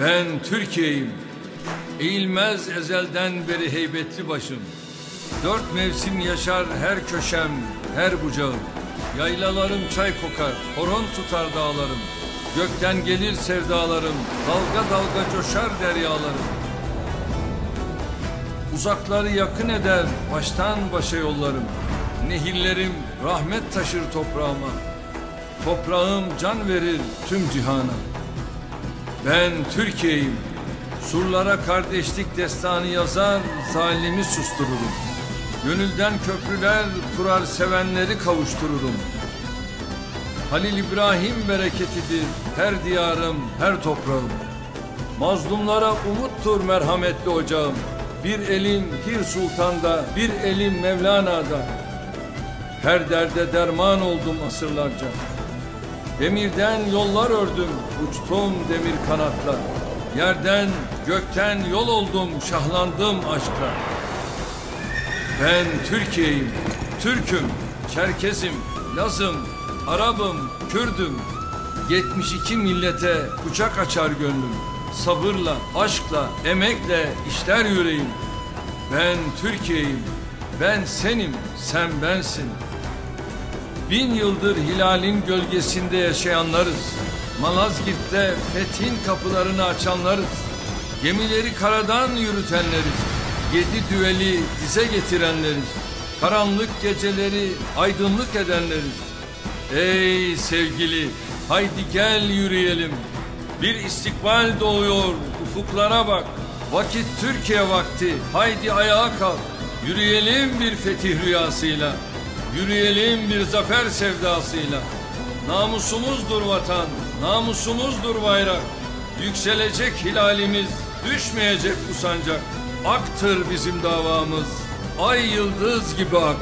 Ben Türkiye'yim. Eğilmez ezelden beri heybetli başım. Dört mevsim yaşar her köşem, her bucağım. Yaylalarım çay kokar, horon tutar dağlarım. Gökten gelir sevdalarım, dalga dalga coşar deryalarım. Uzakları yakın eder baştan başa yollarım. Nehirlerim rahmet taşır toprağıma. Toprağım can verir tüm cihana. Ben Türkiye'yim. Surlara kardeşlik destanı yazar, zalimi sustururum. Gönülden köprüler kurar sevenleri kavuştururum. Halil İbrahim bereketidir her diyarım, her toprağım. Mazlumlara umuttur merhametli ocağım. Bir elim Pir Sultan'da, bir elim Mevlana'da. Her derde derman oldum asırlarca. Demirden yollar ördüm, uçtum demir kanatla. Yerden, gökten yol oldum, şahlandım aşkla. Ben Türkiye'yim, Türk'üm, Çerkezim, Lazım, Arabım, Kürdüm. 72 millete kucak açar gönlüm. Sabırla, aşkla, emekle işler yüreğim. Ben Türkiye'yim, ben senim, sen bensin. Bin yıldır hilalin gölgesinde yaşayanlarız. Malazgirt'te fethin kapılarını açanlarız. Gemileri karadan yürütenleriz. Yedi düveli dize getirenleriz. Karanlık geceleri aydınlık edenleriz. Ey sevgili, haydi gel yürüyelim. Bir istikbal doğuyor, ufuklara bak. Vakit Türkiye vakti, haydi ayağa kalk. Yürüyelim bir fetih rüyasıyla. Yürüyelim bir zafer sevdasıyla. Namusumuzdur vatan, namusumuzdur bayrak. Yükselecek hilalimiz, düşmeyecek bu sancak. Aktır bizim davamız, ay yıldız gibi ak.